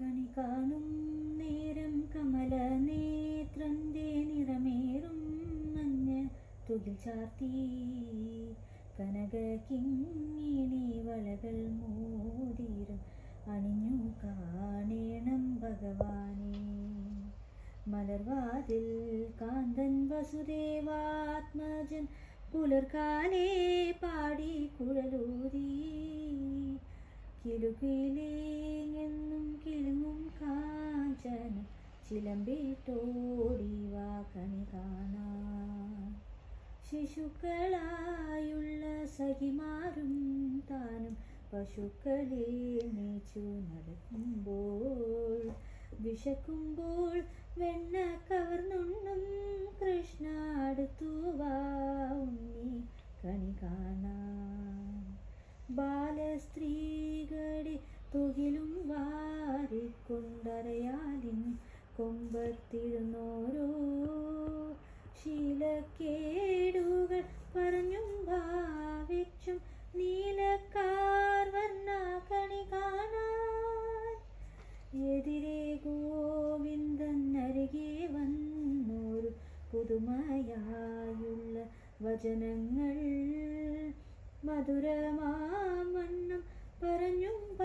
കണി കാണും നേരം കമല നേത്രന്റെ നിറമേറും മഞ്ഞ തുകിൽ ചാർത്തി. കനക കിങ്ങിണി വളകൾ മോതിരം അണിഞ്ഞു കാണേണം ഭഗവാനെ. മലർവാതിൽ കാന്തൻ വസുദേവാത്മജൻ പുലർകാലേ പാടി കുഴലൂരി കിലുകിലേങ്ങെന്നും കിലുങ്ങും കാഞ്ചന ചിലമ്പിട്ടോടി വാ കണി കാണാൻ. ശിശുക്കളായുള്ള സഖിമാരും താനും പശുക്കളെ നീച്ചു നടക്കുമ്പോൾ വിശക്കുമ്പോൾ വെണ്ണ കവർന്നുണ്ണും കൃഷ്ണ അടുത്തു വാണി കണി കാണാൻ. ബാലസ്ത്രീകളെ കൊമ്പത്തിരുന്നോരോ ശീലക്കേടുകൾ പറഞ്ഞും ഭാവിച്ചും നീലക്കാർ വന്ന കണി കാണാൻ. എതിരെ ഗോവിന്ദൻ അരികെ വന്നോരു പുതുമയായുള്ള വചനങ്ങൾ. മധുരമാമണ്ണം പറഞ്ഞും